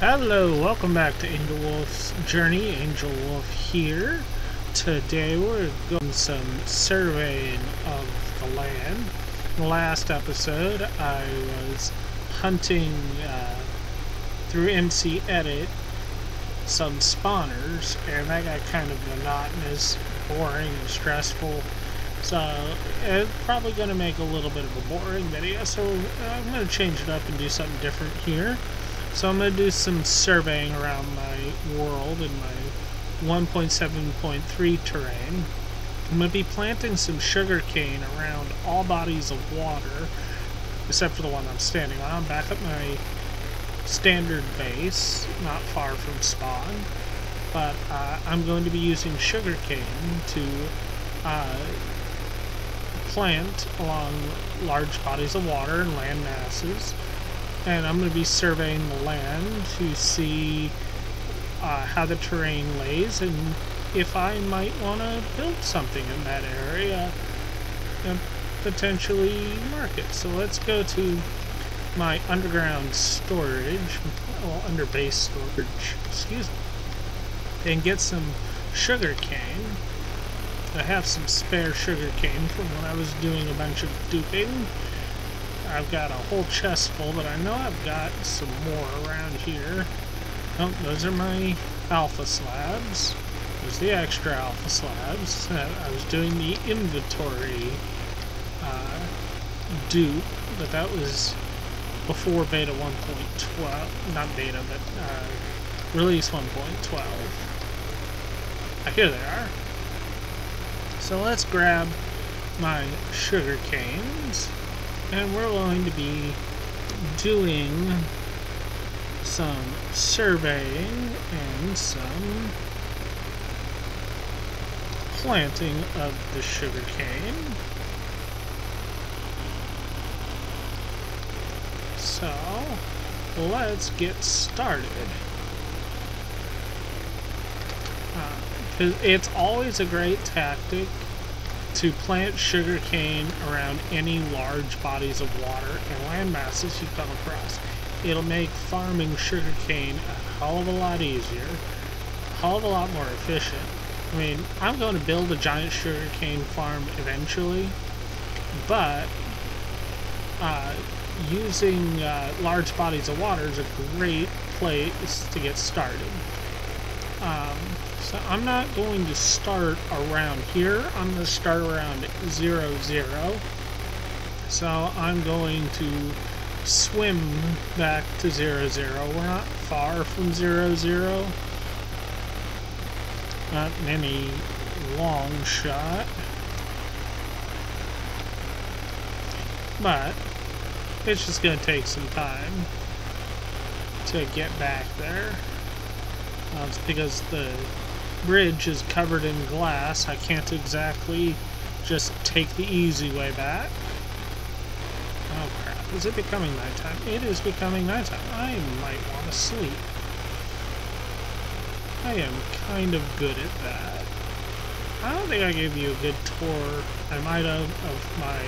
Hello, welcome back to Angelwolf's Journey. Angelwolf here. Today we're going some surveying of the land. Last episode, I was hunting uh, through MC Edit some spawners, and that got kind of monotonous, boring, and stressful. So it's probably going to make a little bit of a boring video, so I'm going to change it up and do something different here. So I'm going to do some surveying around my world in my 1.7.3 terrain. I'm going to be planting some sugarcane around all bodies of water, except for the one I'm standing on, I'm back at my standard base, not far from spawn. But uh, I'm going to be using sugarcane to uh, plant along large bodies of water and land masses and I'm going to be surveying the land to see uh, how the terrain lays and if I might want to build something in that area and potentially market. So let's go to my underground storage, well, under base storage, excuse me, and get some sugar cane. I have some spare sugar cane from when I was doing a bunch of duping. I've got a whole chest full, but I know I've got some more around here. Oh, those are my alpha slabs. There's the extra alpha slabs. I was doing the inventory uh, dupe, but that was before beta 1.12. Not beta, but uh, release 1.12. Ah, here they are. So let's grab my sugar canes and we're going to be doing some surveying and some planting of the sugar cane. So, let's get started. Uh, it's always a great tactic to plant sugarcane around any large bodies of water and land masses you come across. It'll make farming sugarcane a hell of a lot easier, a hell of a lot more efficient. I mean, I'm going to build a giant sugarcane farm eventually, but uh, using uh, large bodies of water is a great place to get started. Um, so I'm not going to start around here. I'm going to start around 0, 0. So I'm going to swim back to 0, 0. We're not far from 0, 0. Not any long shot. But it's just going to take some time to get back there. It's because the bridge is covered in glass. I can't exactly just take the easy way back. Oh crap, is it becoming nighttime? It is becoming nighttime. I might want to sleep. I am kind of good at that. I don't think I gave you a good tour. I might have of my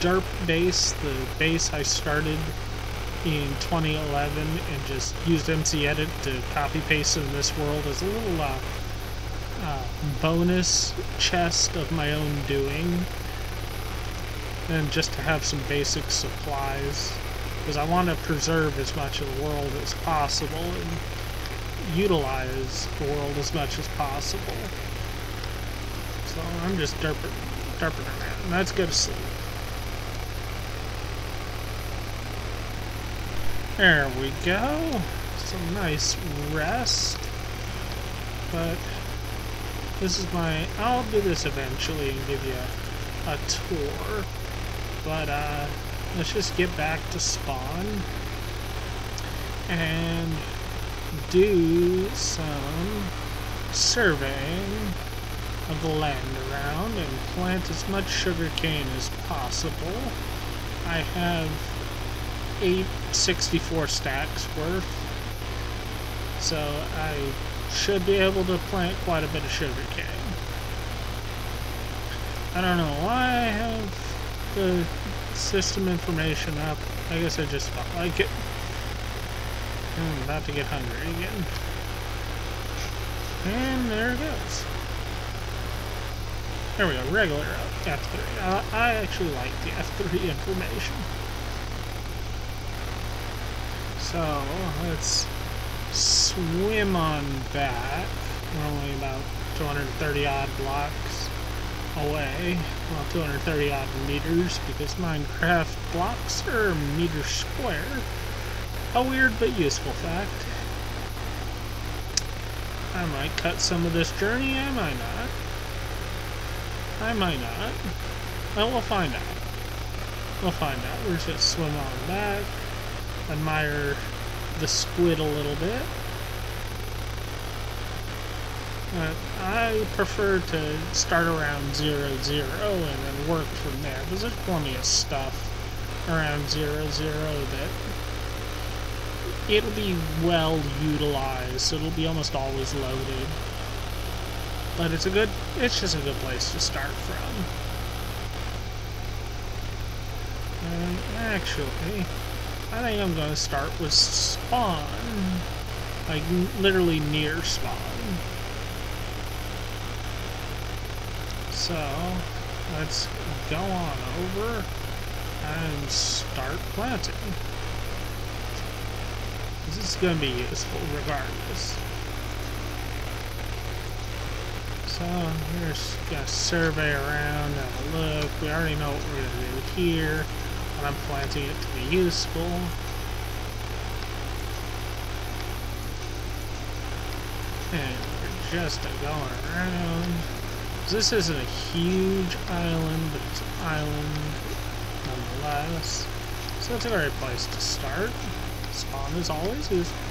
derp base, the base I started in 2011 and just used MC Edit to copy paste in this world as a little uh, uh, bonus chest of my own doing and just to have some basic supplies because I want to preserve as much of the world as possible and utilize the world as much as possible. So I'm just derping, derping around. Let's go to sleep. There we go. Some nice rest. But this is my... I'll do this eventually and give you a, a tour. But uh, let's just get back to spawn. And do some surveying of the land around and plant as much sugarcane as possible. I have 864 stacks worth. So I should be able to plant quite a bit of sugar cane. I don't know why I have the system information up. I guess I just felt like it. I'm about to get hungry again. And there it goes. There we go, regular F3. Uh, I actually like the F3 information. So, let's swim on back. We're only about 230 odd blocks away. Well, 230 odd meters because Minecraft blocks are meter square. A weird but useful fact. I might cut some of this journey, I might not. I might not. Well, we'll find out. We'll find out. We're just swim on back, admire the squid a little bit. But I prefer to start around 0, 0 and then work from there, because there's plenty of stuff around 0, 0 that it'll be well utilized. It'll be almost always loaded. But it's a good, it's just a good place to start from. And actually, I think I'm going to start with spawn. Like, literally near spawn. So, let's go on over and start planting. This is going to be useful regardless. So we're just gonna survey around, have a look. We already know what we're gonna do here, but I'm planting it to be useful. And we're just going around. This isn't a huge island, but it's an island nonetheless. So it's a great place to start. Spawn is always useful.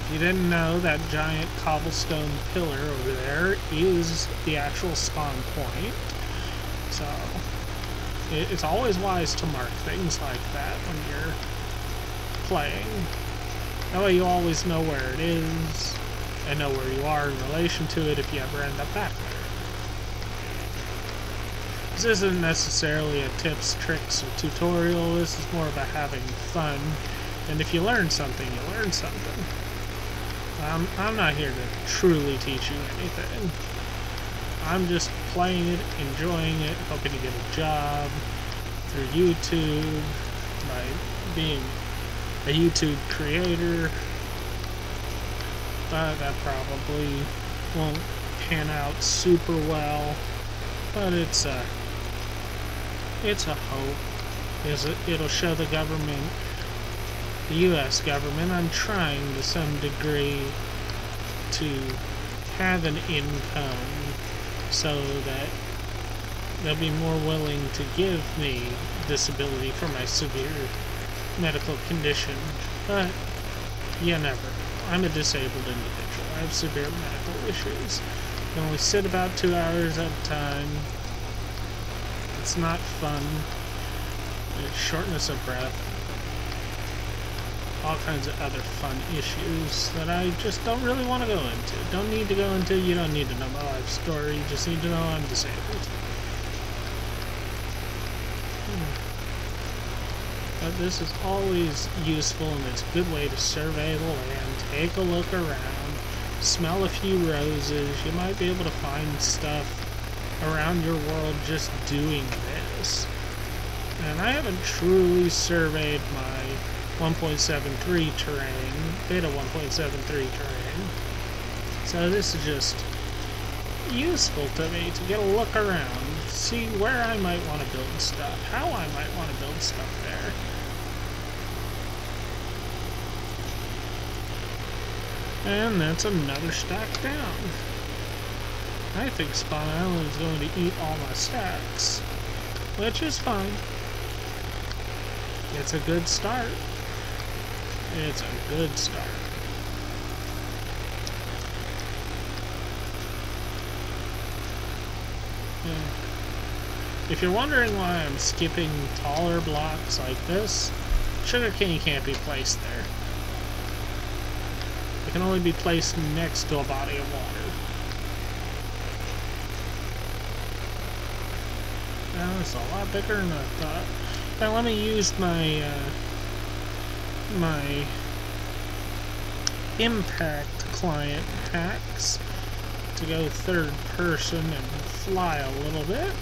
If you didn't know, that giant cobblestone pillar over there is the actual spawn point. So, it's always wise to mark things like that when you're playing. That way you always know where it is, and know where you are in relation to it if you ever end up back there. This isn't necessarily a tips, tricks, or tutorial, this is more about having fun, and if you learn something, you learn something. I'm, I'm not here to truly teach you anything. I'm just playing it, enjoying it, hoping to get a job through YouTube, by being a YouTube creator. But that probably won't pan out super well. But it's a, it's a hope. Is it, it'll show the government the U.S. government, I'm trying to some degree to have an income so that they'll be more willing to give me disability for my severe medical condition. But you never. I'm a disabled individual. I have severe medical issues. I can only sit about two hours at a time. It's not fun. It's shortness of breath all kinds of other fun issues that I just don't really want to go into. Don't need to go into, you don't need to know my life story, you just need to know I'm disabled. Hmm. But this is always useful and it's a good way to survey the land, take a look around, smell a few roses, you might be able to find stuff around your world just doing this. And I haven't truly surveyed my 1.73 terrain, beta 1.73 terrain. So this is just useful to me to get a look around, see where I might want to build stuff, how I might want to build stuff there. And that's another stack down. I think Spawn Island is going to eat all my stacks, which is fine. It's a good start. It's a good start. If you're wondering why I'm skipping taller blocks like this, sugarcane can't be placed there. It can only be placed next to a body of water. Now it's a lot bigger than I thought. Now let me use my uh, my impact client packs to go third person and fly a little bit.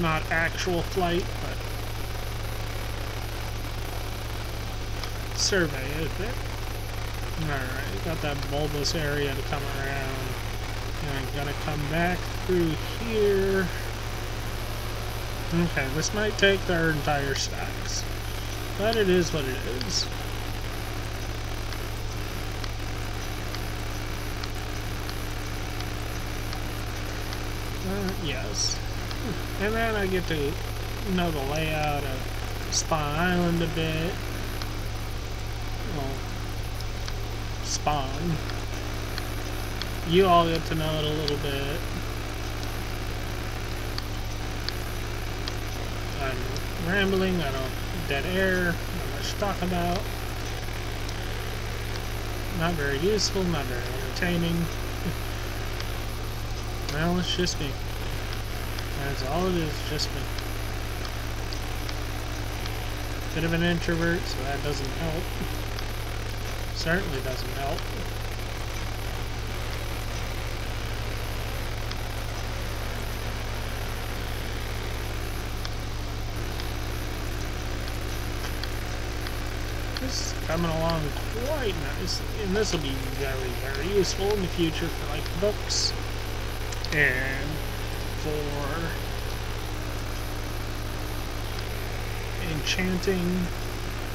Not actual flight, but survey a bit. Alright, got that bulbous area to come around. And I'm gonna come back through here. Okay, this might take their entire stacks. But it is what it is. Uh, yes. And then I get to know the layout of Spawn Island a bit. Well, Spawn. You all get to know it a little bit. Rambling, I don't dead air, not much to talk about. Not very useful, not very entertaining. well, it's just me. That's all it is, just me. Bit of an introvert, so that doesn't help. Certainly doesn't help. Is coming along quite nicely, and this will be very, very useful in the future for like books and for enchanting,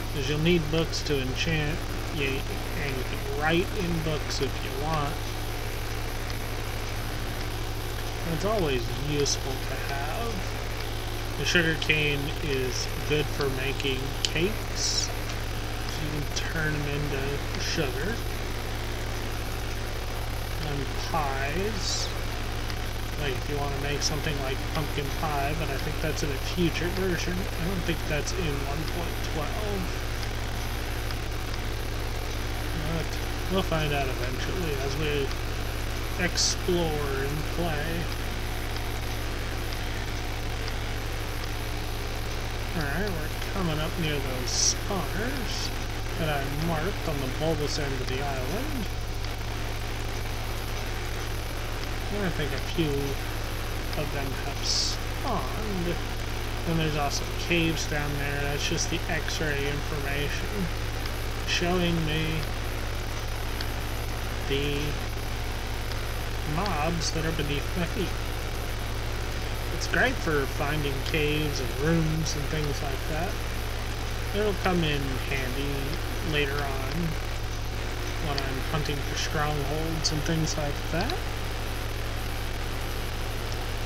because you'll need books to enchant, and you can write in books if you want. It's always useful to have. The sugar cane is good for making cakes can turn them into sugar. And pies. Like if you want to make something like pumpkin pie, but I think that's in a future version. I don't think that's in 1.12. But we'll find out eventually as we explore and play. Alright, we're coming up near those spars that I marked on the bulbous end of the island. And I think a few of them have spawned. And there's also caves down there. That's just the x-ray information showing me the mobs that are beneath my feet. It's great for finding caves and rooms and things like that. It'll come in handy later on when I'm hunting for strongholds and things like that.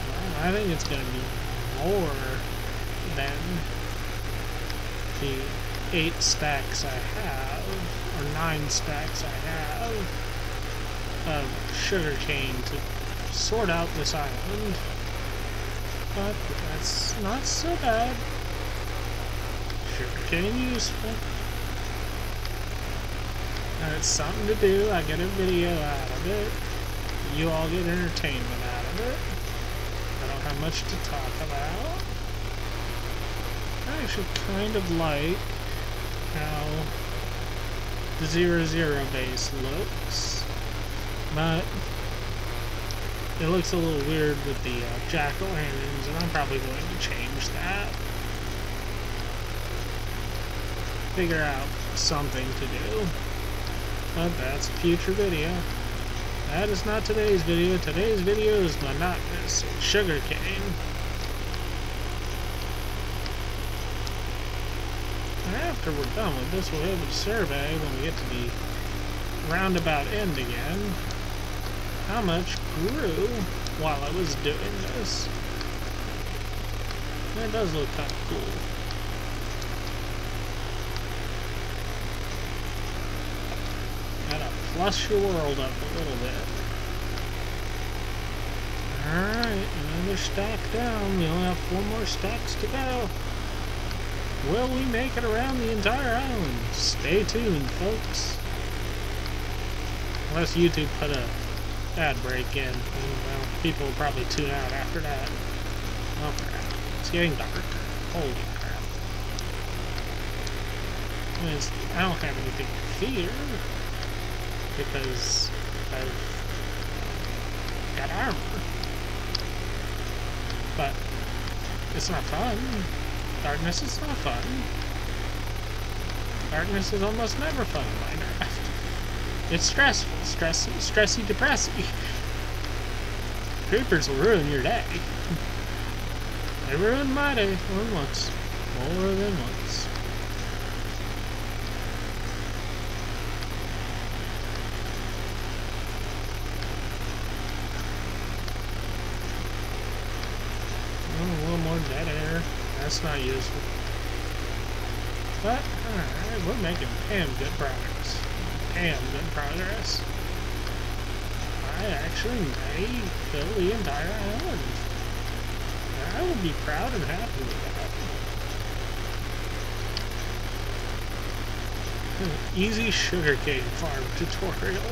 Well, I think it's going to be more than the eight stacks I have, or nine stacks I have, of sugarcane to sort out this island. But that's not so bad. Sugarcane useful. It's something to do. I get a video out of it. You all get entertainment out of it. I don't have much to talk about. I actually kind of like how the zero zero base looks. But it looks a little weird with the uh, jack-o'-lanterns, and I'm probably going to change that. Figure out something to do. But that's a future video. That is not today's video. Today's video is monotonous sugar cane. After we're done with this, we'll able to survey when we get to the roundabout end again how much grew while I was doing this. That does look kind of cool. Gotta your world up a little bit. Alright, another stack down. We only have four more stacks to go. Will we make it around the entire island? Stay tuned, folks. Unless YouTube put a ad break in. Well, people will probably tune out after that. Oh crap. It's getting dark. Holy crap. mean, I don't have anything to fear because I've got armor. But it's not fun. Darkness is not fun. Darkness is almost never fun in Minecraft. It's stressful, stress, stressy, depressy. Creepers will ruin your day. They ruined my day more than once. More than once. Oh, a little more dead air. That's not useful. But, alright, we're making damn good progress. Damn good progress. I actually may fill the entire island. I would be proud and happy with that. Easy sugarcane farm tutorial.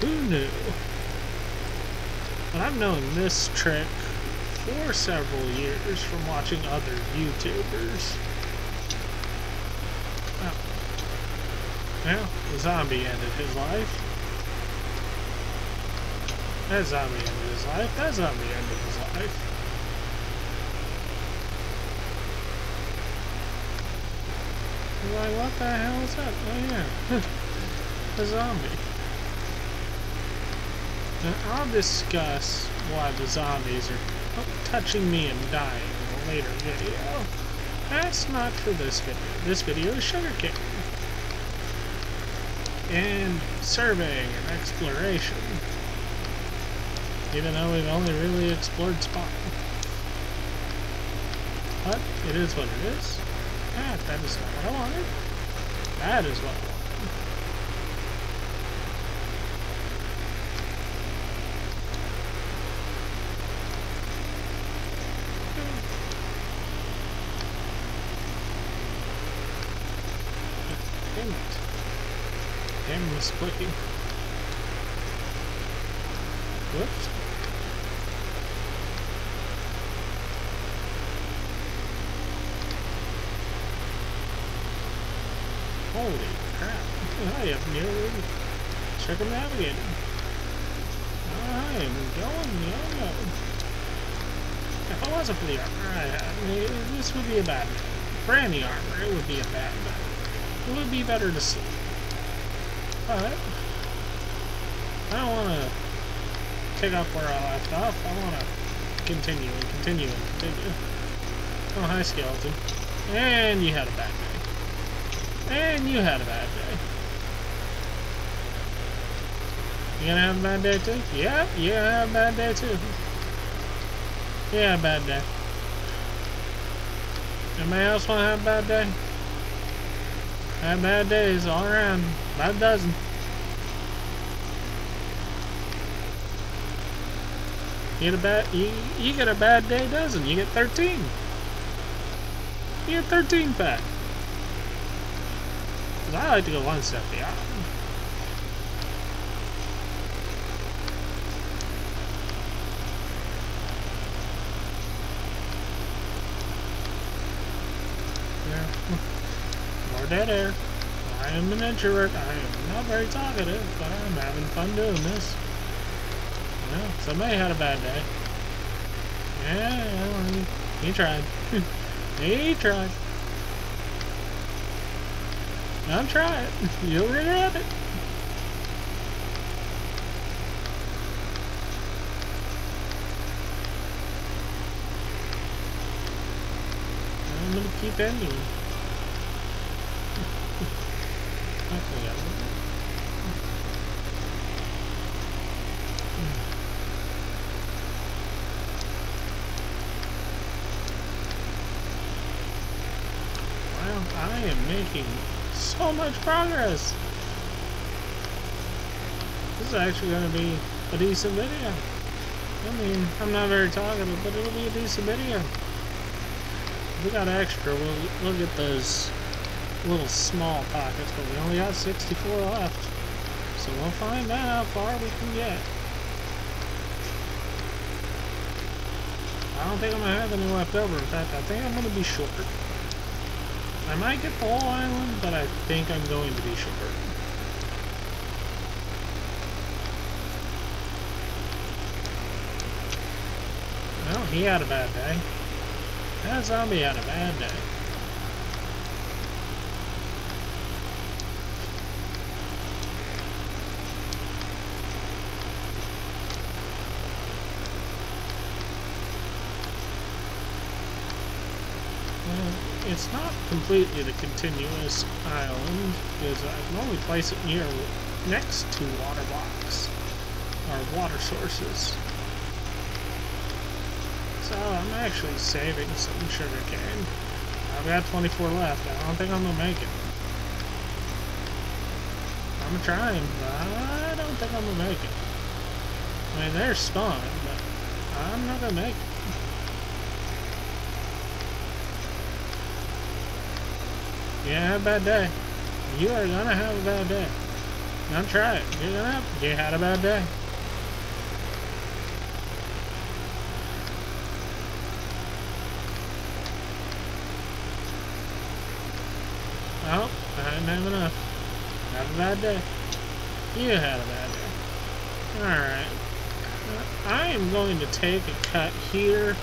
Who knew? But I've known this trick for several years from watching other YouTubers. Oh. Well, the zombie ended his life. That zombie ended his life. That zombie ended his life. Like, what the hell is that? Oh, yeah. a zombie. Now, I'll discuss why the zombies are touching me and dying in a later video. That's not for this video. This video is sugar sugarcane. And surveying and exploration. Even though we've only really explored Spawn. But it is what it is. Ah, that is not what I wanted. That is what I wanted. Damn. Damn misclicking. Whoops. Holy crap. I have nearly circumnavigated. I am going yo-yo. If I wasn't for the armor I had, this would be a bad day. For any armor, it would be a bad day. It would be better to see. I don't want to pick up where I left off. I want to continue and continue and continue. Oh, hi, Skeleton. And you had a bad day. And you had a bad day. You gonna have a bad day too? Yeah, you gonna have a bad day too. Yeah, bad day. Anybody else wanna have a bad day? Have bad days all around. About a dozen. You get a bad you, you get a bad day dozen. You get 13. You get 13 back. I like to go one step beyond. Yeah. More dead air. I am an introvert. I am not very talkative, but I'm having fun doing this. Yeah, somebody had a bad day. Yeah, well, he, he tried. he tried. I'll try it. You'll regret it. I'm gonna keep ending. Well, I am making so much progress. This is actually going to be a decent video. I mean, I'm not very talkative, but it'll be a decent video. If we got extra, we'll look at those little small pockets, but we only got 64 left. So we'll find out how far we can get. I don't think I'm going to have any left over. In fact, I think I'm going to be short. I might get the whole island, but I think I'm going to be short. Well, he had a bad day. That zombie had a bad day. It's not completely the continuous island because I can only place it near next to water blocks or water sources. So I'm actually saving some sugar cane. I've got 24 left. I don't think I'm gonna make it. I'm trying, but I don't think I'm gonna make it. I mean, they're spawn, but I'm not gonna make it. You're gonna have a bad day. You are gonna have a bad day. Don't try it. You're gonna have, you had a bad day. Oh, I didn't have enough. Have a bad day. You had a bad day. Alright. I am going to take a cut here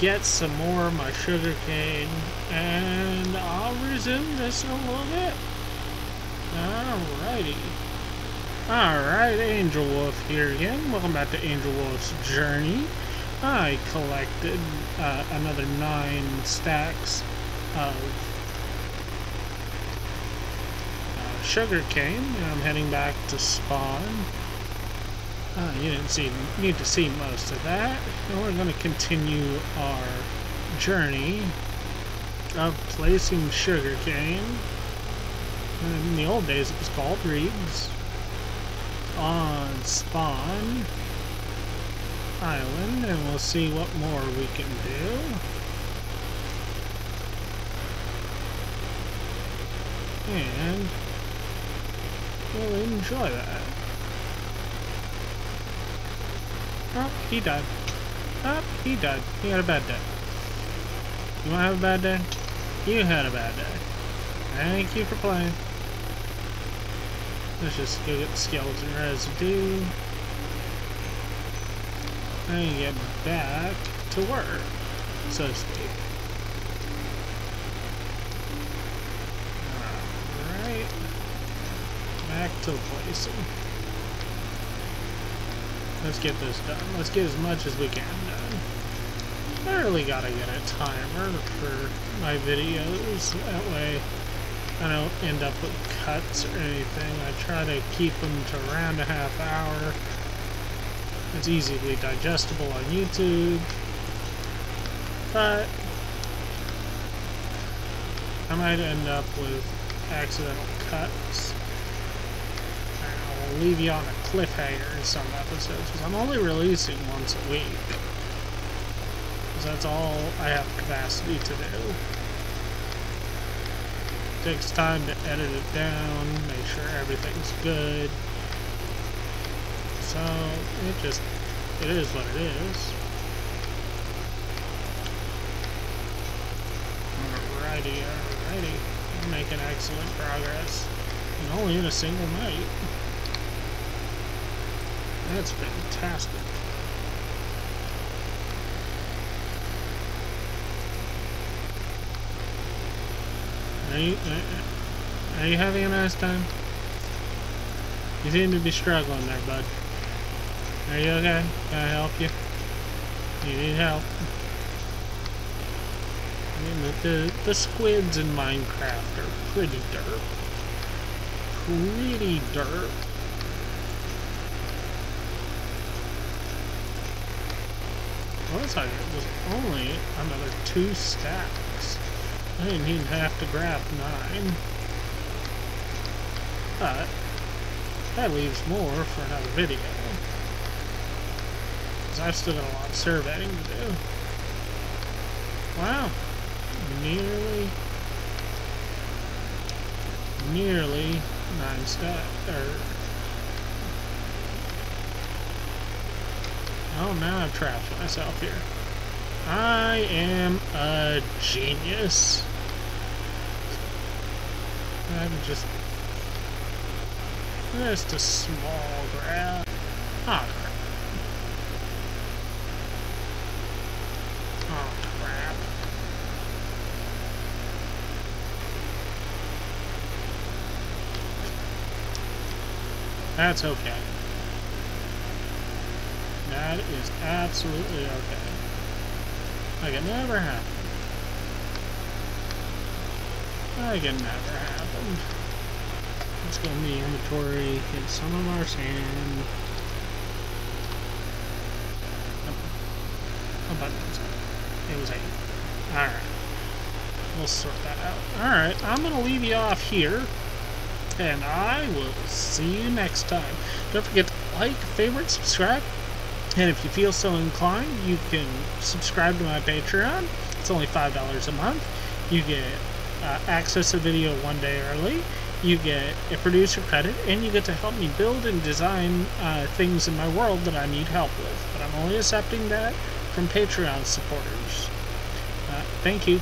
get some more of my sugar cane and I'll resume this in a little bit. Alrighty. Alright, Angelwolf here again. Welcome back to Angelwolf's Journey. I collected uh, another nine stacks of uh, sugar cane and I'm heading back to spawn. Uh, you didn't see need to see most of that. And we're going to continue our journey of placing sugarcane. In the old days it was called reeds. On Spawn Island, and we'll see what more we can do. And we'll enjoy that. Oh, he died. Oh, he died. He had a bad day. You want to have a bad day? You had a bad day. Thank you for playing. Let's just go get the skeleton residue. And get back to work, so to speak. Alright. Back to the placing. Let's get this done. Let's get as much as we can done. I really gotta get a timer for my videos. That way I don't end up with cuts or anything. I try to keep them to around a half hour. It's easily digestible on YouTube. But I might end up with accidental cuts leave you on a cliffhanger in some episodes, because I'm only releasing once a week. Because that's all I have capacity to do. Takes time to edit it down, make sure everything's good. So, it just, it is what it is. Alrighty, alrighty. We're making excellent progress. And only in a single night. That's fantastic. Are you, are you having a nice time? You seem to be struggling there, bud. Are you okay? Can I help you? You need help? The, the squids in Minecraft are pretty derp. Pretty derp. Like it was only another two stacks. I didn't even have to grab nine. But, that leaves more for another video. Because I've still got a lot of surveying to do. Wow. Nearly, nearly nine stacks, or Oh, now I've trapped myself here. I am a genius. I'm just... Just a small grab. Ah, crap. Oh, crap. That's okay. That is absolutely okay. Like it never happened. Like it never happened. Let's go in the inventory, get some of our sand. How about? It was eight. Alright. We'll sort that out. Alright, I'm gonna leave you off here. And I will see you next time. Don't forget to like, favorite, subscribe, and if you feel so inclined, you can subscribe to my Patreon. It's only $5 a month. You get uh, access to video one day early. You get a producer credit, and you get to help me build and design uh, things in my world that I need help with. But I'm only accepting that from Patreon supporters. Uh, thank you.